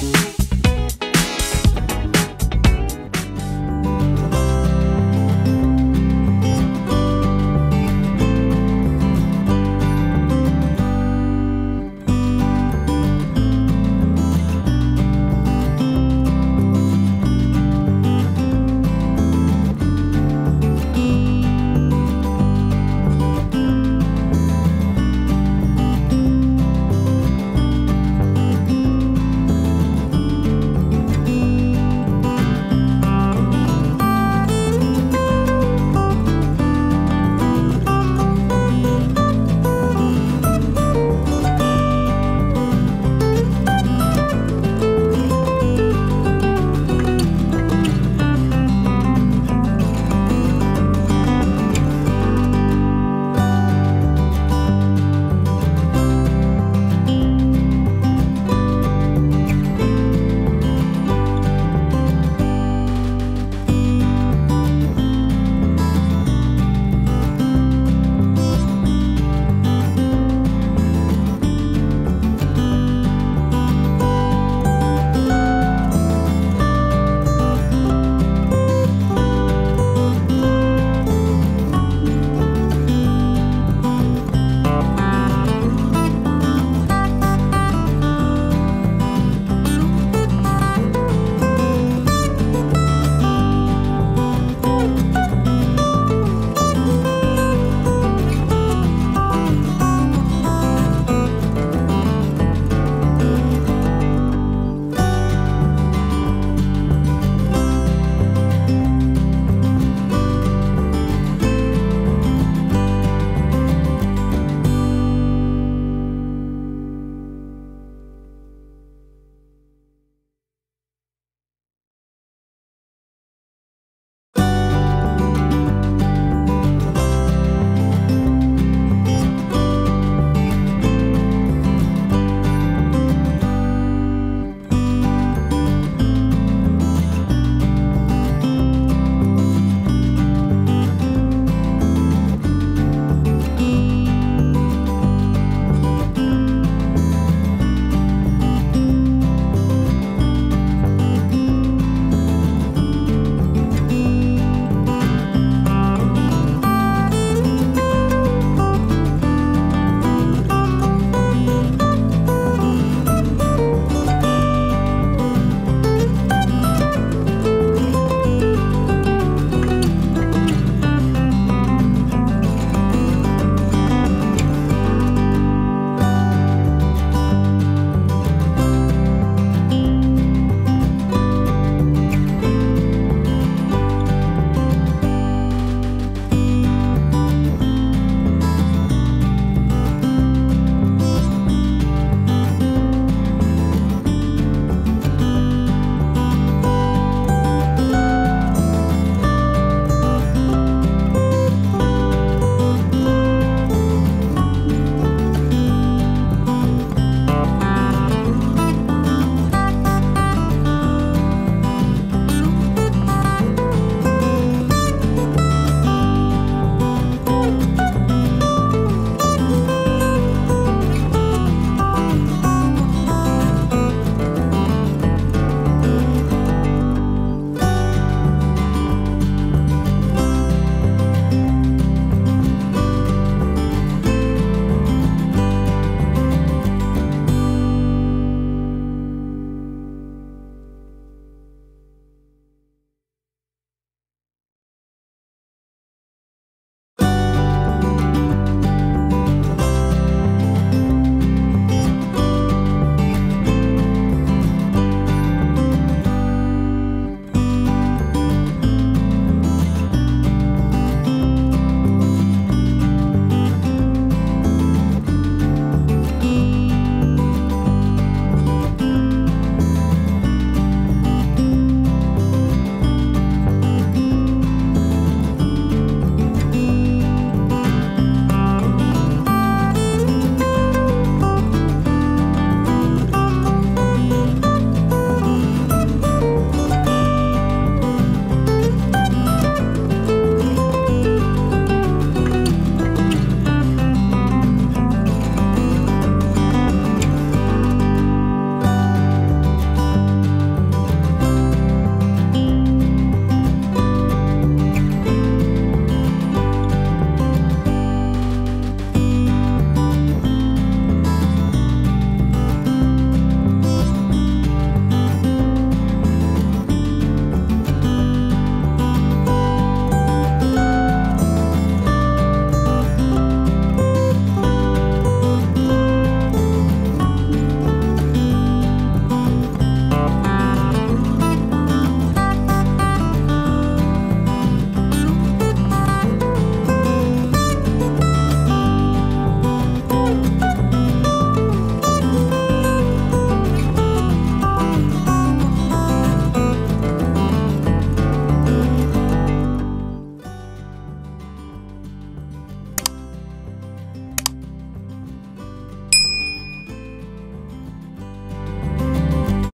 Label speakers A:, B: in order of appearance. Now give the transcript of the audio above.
A: Bye.